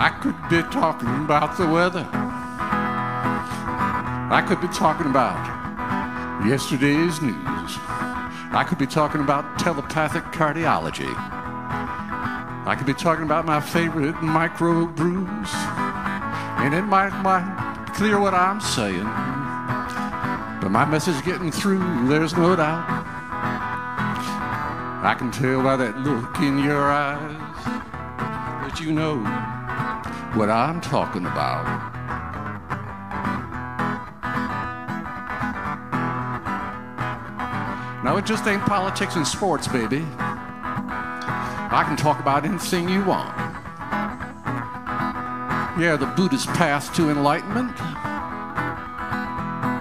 I could be talking about the weather. I could be talking about yesterday's news. I could be talking about telepathic cardiology. I could be talking about my favorite micro brews. And it might, might clear what I'm saying. But my message getting through, there's no doubt. I can tell by that look in your eyes that you know what I'm talking about. No, it just ain't politics and sports, baby. I can talk about anything you want. Yeah, the Buddhist path to enlightenment,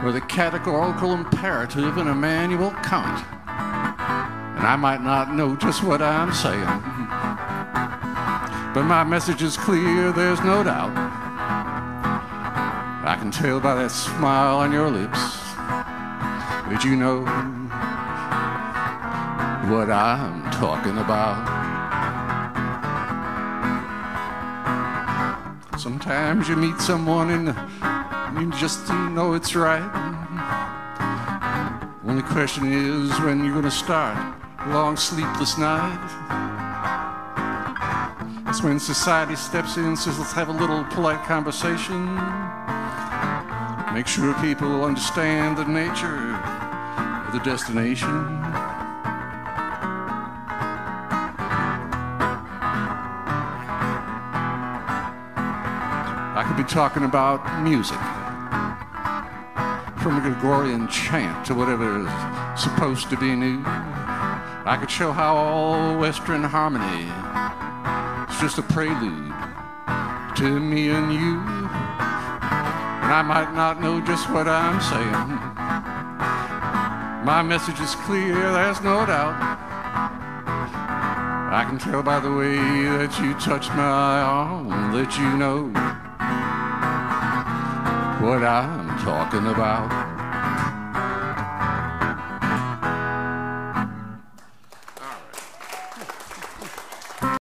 or the categorical imperative in Immanuel Kant. And I might not know just what I'm saying, but my message is clear, there's no doubt. I can tell by that smile on your lips that you know what I'm talking about. Sometimes you meet someone and you just know it's right. Only question is when you're gonna start long sleepless night. That's when society steps in and says, let's have a little polite conversation. Make sure people understand the nature of the destination. I could be talking about music. From a Gregorian chant to whatever is supposed to be new. I could show how all Western harmony is just a prelude to me and you. And I might not know just what I'm saying. My message is clear, there's no doubt. I can tell by the way that you touch my arm that you know what I'm talking about.